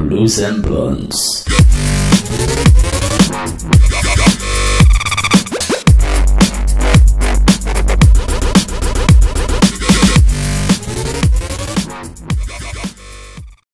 Blues and Blondes.